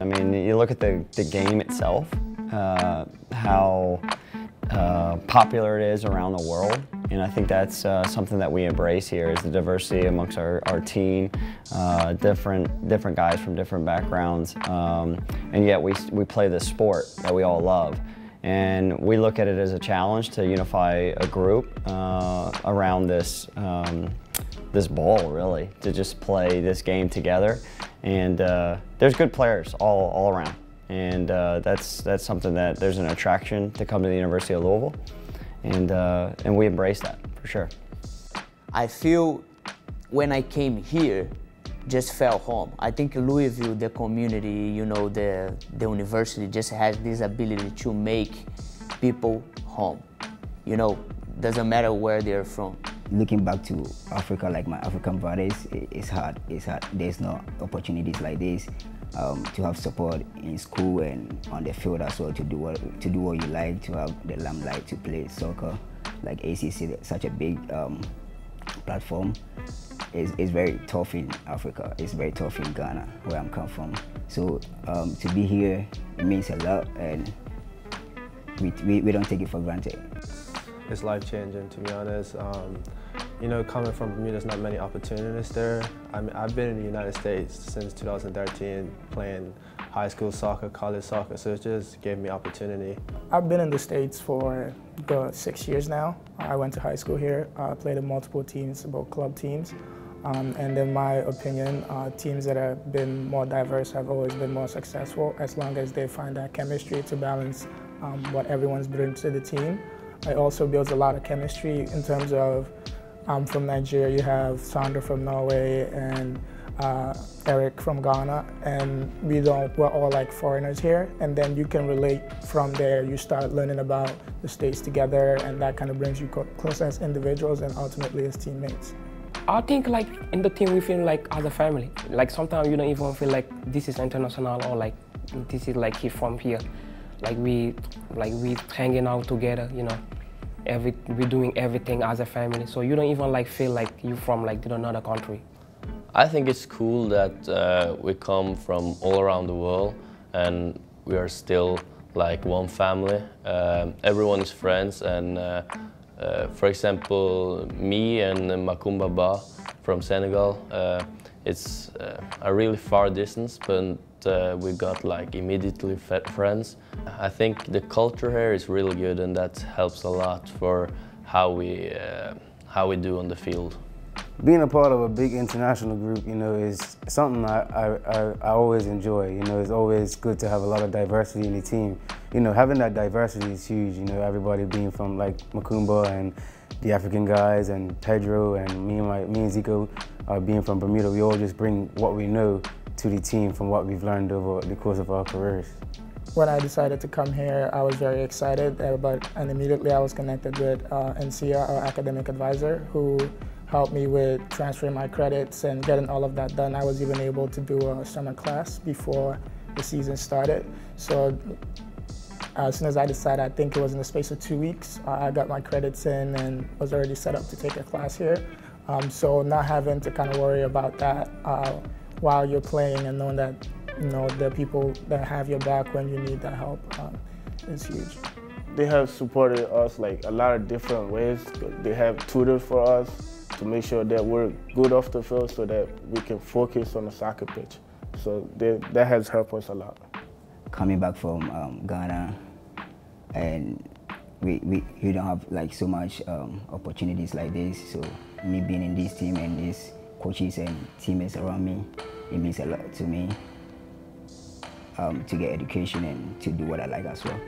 I mean, you look at the, the game itself, uh, how uh, popular it is around the world. And I think that's uh, something that we embrace here is the diversity amongst our, our team, uh, different, different guys from different backgrounds. Um, and yet we, we play this sport that we all love. And we look at it as a challenge to unify a group uh, around this, um, this ball, really, to just play this game together. And uh, there's good players all, all around and uh, that's that's something that there's an attraction to come to the University of Louisville, and uh, and we embrace that for sure. I feel when I came here, just felt home. I think Louisville, the community, you know, the the university just has this ability to make people home. You know, doesn't matter where they're from. Looking back to Africa, like my African brothers, it's hard. It's hard. There's no opportunities like this um, to have support in school and on the field as well to do what to do what you like, to have the limelight to play soccer, like ACC, such a big um, platform. It's, it's very tough in Africa. It's very tough in Ghana, where I'm come from. So um, to be here, it means a lot, and we, we, we don't take it for granted. It's life changing, to be honest. Um, you know, coming from Bermuda, there's not many opportunities there. I mean, I've been in the United States since 2013, playing high school soccer, college soccer, so it just gave me opportunity. I've been in the States for the six years now. I went to high school here, uh, played in multiple teams, both club teams. Um, and in my opinion, uh, teams that have been more diverse have always been more successful as long as they find that chemistry to balance um, what everyone's bringing to the team. It also builds a lot of chemistry in terms of I'm from Nigeria, you have Sandra from Norway and uh, Eric from Ghana, and we don't, we're all like foreigners here, and then you can relate from there. You start learning about the states together, and that kind of brings you closer as individuals and ultimately as teammates. I think like in the team we feel like as a family. Like sometimes you don't even feel like this is international or like this is like he from here. Like we, like we hanging out together, you know. Every we're doing everything as a family. So you don't even like feel like you're from like another country. I think it's cool that uh, we come from all around the world and we are still like one family. Um, everyone is friends and uh, uh, for example me and Macoumba Ba from Senegal uh, it's uh, a really far distance but uh, we got like immediately friends. I think the culture here is really good and that helps a lot for how we, uh, how we do on the field. Being a part of a big international group, you know, is something I, I, I, always enjoy. You know, it's always good to have a lot of diversity in the team. You know, having that diversity is huge. You know, everybody being from like Macoumba and the African guys and Pedro and me and, my, me and Zico uh, being from Bermuda, we all just bring what we know to the team from what we've learned over the course of our careers. When I decided to come here, I was very excited, uh, but and immediately I was connected with uh, our academic advisor, who helped me with transferring my credits and getting all of that done. I was even able to do a summer class before the season started. So as soon as I decided, I think it was in the space of two weeks, uh, I got my credits in and was already set up to take a class here. Um, so not having to kind of worry about that uh, while you're playing and knowing that you know the people that have your back when you need that help um, is huge. They have supported us like a lot of different ways. They have tutored for us to make sure that we're good off the field so that we can focus on the soccer pitch. So they, that has helped us a lot. Coming back from um, Ghana and we, we, we don't have like so much um, opportunities like this. So me being in this team and these coaches and teammates around me, it means a lot to me um, to get education and to do what I like as well.